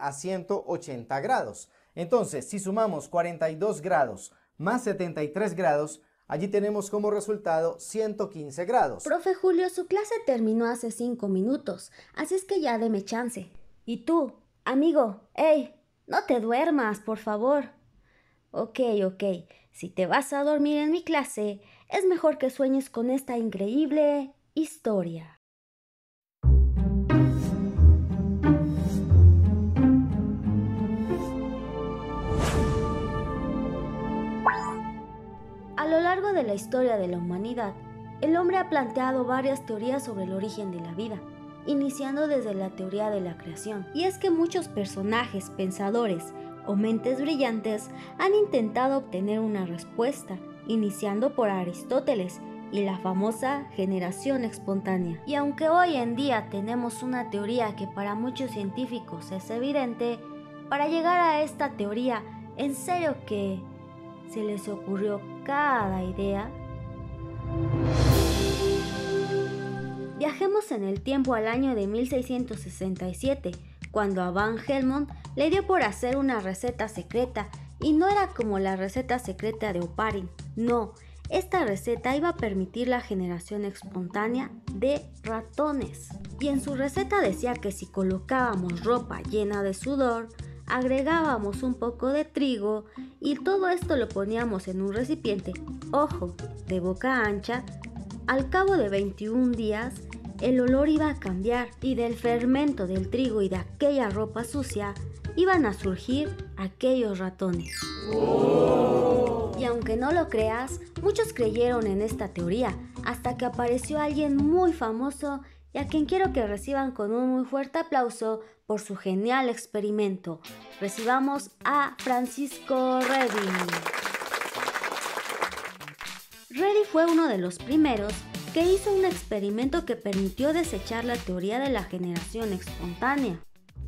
a 180 grados. Entonces, si sumamos 42 grados más 73 grados, allí tenemos como resultado 115 grados. Profe Julio, su clase terminó hace 5 minutos, así es que ya deme chance. Y tú, amigo, hey, no te duermas, por favor. Ok, ok, si te vas a dormir en mi clase, es mejor que sueñes con esta increíble historia. La historia de la humanidad, el hombre ha planteado varias teorías sobre el origen de la vida, iniciando desde la teoría de la creación. Y es que muchos personajes, pensadores o mentes brillantes han intentado obtener una respuesta, iniciando por Aristóteles y la famosa generación espontánea. Y aunque hoy en día tenemos una teoría que para muchos científicos es evidente, para llegar a esta teoría, en serio que se les ocurrió cada idea. Viajemos en el tiempo al año de 1667, cuando a Van Helmont le dio por hacer una receta secreta y no era como la receta secreta de Oparin, no, esta receta iba a permitir la generación espontánea de ratones. Y en su receta decía que si colocábamos ropa llena de sudor, agregábamos un poco de trigo y todo esto lo poníamos en un recipiente, ojo, de boca ancha, al cabo de 21 días el olor iba a cambiar y del fermento del trigo y de aquella ropa sucia iban a surgir aquellos ratones. Y aunque no lo creas, muchos creyeron en esta teoría, hasta que apareció alguien muy famoso y a quien quiero que reciban con un muy fuerte aplauso por su genial experimento. Recibamos a Francisco Reddy. Reddy fue uno de los primeros que hizo un experimento que permitió desechar la teoría de la generación espontánea.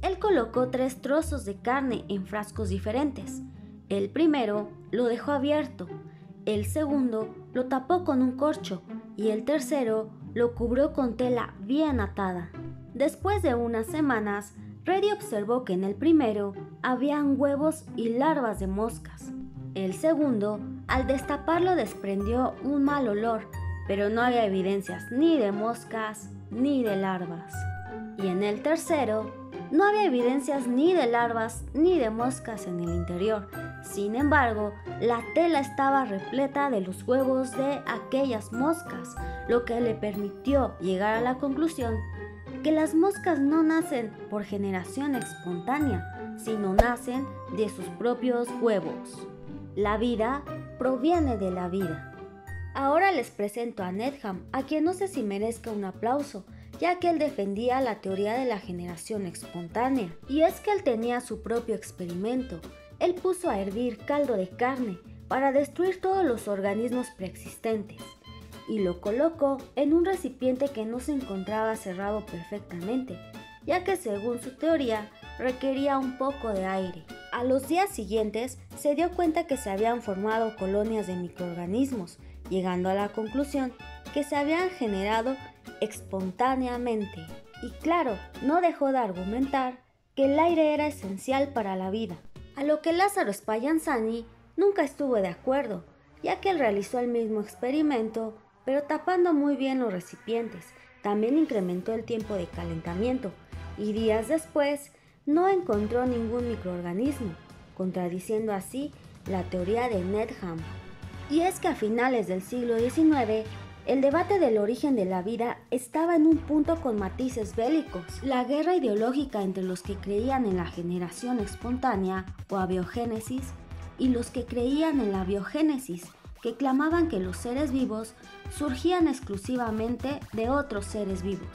Él colocó tres trozos de carne en frascos diferentes. El primero lo dejó abierto, el segundo lo tapó con un corcho y el tercero lo cubrió con tela bien atada. Después de unas semanas, Reddy observó que en el primero habían huevos y larvas de moscas. El segundo, al destaparlo, desprendió un mal olor, pero no había evidencias ni de moscas ni de larvas. Y en el tercero, no había evidencias ni de larvas ni de moscas en el interior. Sin embargo, la tela estaba repleta de los huevos de aquellas moscas, lo que le permitió llegar a la conclusión que las moscas no nacen por generación espontánea, sino nacen de sus propios huevos. La vida proviene de la vida. Ahora les presento a Nedham, a quien no sé si merezca un aplauso, ya que él defendía la teoría de la generación espontánea. Y es que él tenía su propio experimento. Él puso a hervir caldo de carne para destruir todos los organismos preexistentes y lo colocó en un recipiente que no se encontraba cerrado perfectamente, ya que según su teoría requería un poco de aire. A los días siguientes se dio cuenta que se habían formado colonias de microorganismos, llegando a la conclusión que se habían generado espontáneamente. Y claro, no dejó de argumentar que el aire era esencial para la vida, a lo que Lázaro Spallanzani nunca estuvo de acuerdo, ya que él realizó el mismo experimento, pero tapando muy bien los recipientes. También incrementó el tiempo de calentamiento y días después no encontró ningún microorganismo, contradiciendo así la teoría de Nedham. Y es que a finales del siglo XIX el debate del origen de la vida estaba en un punto con matices bélicos. La guerra ideológica entre los que creían en la generación espontánea o abiogénesis y los que creían en la biogénesis, que clamaban que los seres vivos surgían exclusivamente de otros seres vivos.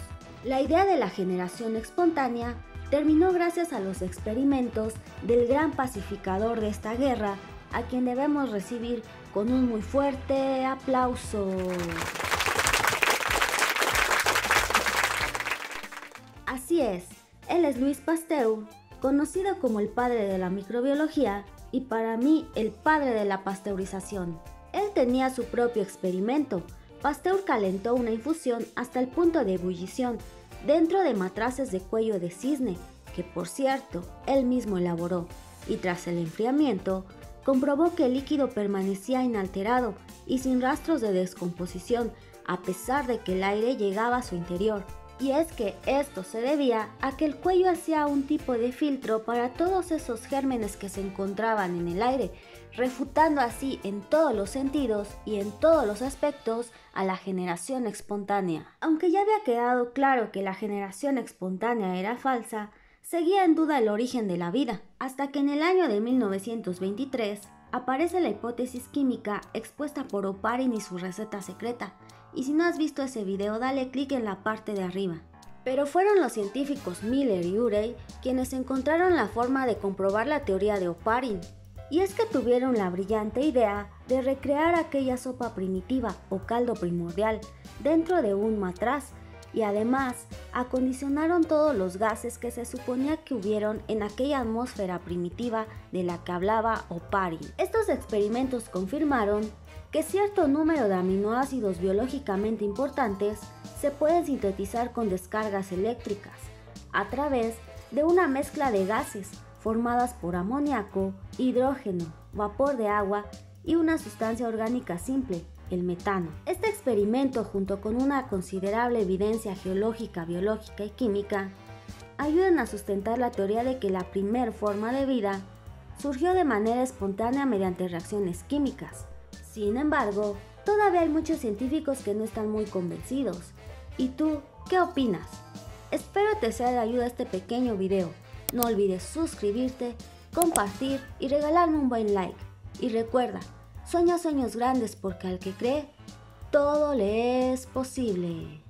La idea de la generación espontánea terminó gracias a los experimentos del gran pacificador de esta guerra, a quien debemos recibir con un muy fuerte aplauso. Así es, él es Luis Pasteur, conocido como el padre de la microbiología y para mí el padre de la pasteurización. Él tenía su propio experimento. Pasteur calentó una infusión hasta el punto de ebullición dentro de matraces de cuello de cisne que por cierto él mismo elaboró, y tras el enfriamiento, comprobó que el líquido permanecía inalterado y sin rastros de descomposición, a pesar de que el aire llegaba a su interior. Y es que esto se debía a que el cuello hacía un tipo de filtro para todos esos gérmenes que se encontraban en el aire, refutando así en todos los sentidos y en todos los aspectos a la generación espontánea. Aunque ya había quedado claro que la generación espontánea era falsa, seguía en duda el origen de la vida, hasta que en el año de 1923 aparece la hipótesis química expuesta por Oparin y su receta secreta, y si no has visto ese video dale clic en la parte de arriba. Pero fueron los científicos Miller y Urey quienes encontraron la forma de comprobar la teoría de Oparin. Y es que tuvieron la brillante idea de recrear aquella sopa primitiva o caldo primordial dentro de un matraz y además acondicionaron todos los gases que se suponía que hubieron en aquella atmósfera primitiva de la que hablaba Oparin. Estos experimentos confirmaron que cierto número de aminoácidos biológicamente importantes se pueden sintetizar con descargas eléctricas a través de una mezcla de gases formadas por amoníaco, hidrógeno, vapor de agua y una sustancia orgánica simple, el metano. Este experimento, junto con una considerable evidencia geológica, biológica y química, ayudan a sustentar la teoría de que la primer forma de vida surgió de manera espontánea mediante reacciones químicas, sin embargo, todavía hay muchos científicos que no están muy convencidos. ¿Y tú qué opinas? Espero te sea de ayuda este pequeño video. No olvides suscribirte, compartir y regalarme un buen like. Y recuerda, sueña sueños grandes porque al que cree, todo le es posible.